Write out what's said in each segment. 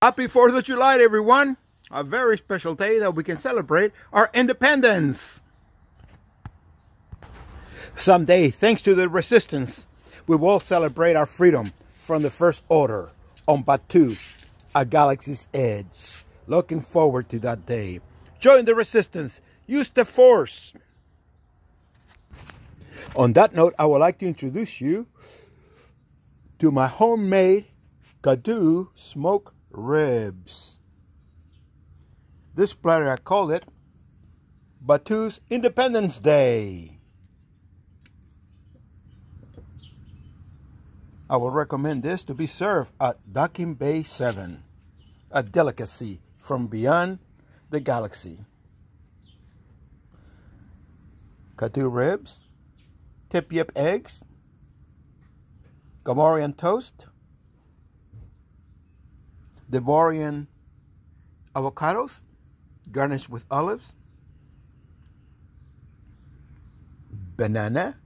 Happy 4th of July, everyone. A very special day that we can celebrate our independence. Someday, thanks to the resistance, we will celebrate our freedom from the First Order on Batuu, a galaxy's edge. Looking forward to that day. Join the resistance. Use the force. On that note, I would like to introduce you to my homemade Kaduu smoke ribs. This platter I call it Batuu's Independence Day. I would recommend this to be served at Docking Bay 7, a delicacy from beyond the galaxy. Kaduu ribs, tip yip eggs, Gamorrean toast, Devaronian avocados garnished with olives, banana.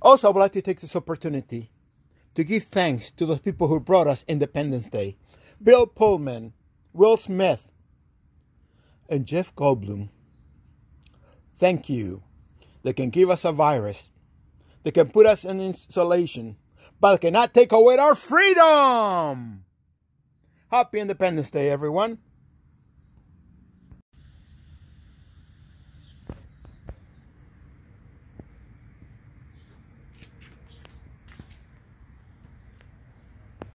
Also, I would like to take this opportunity to give thanks to those people who brought us Independence Day. Bill Pullman, Will Smith, and Jeff Goldblum. Thank you. They can give us a virus. They can put us in isolation but cannot take away our freedom. Happy Independence Day, everyone.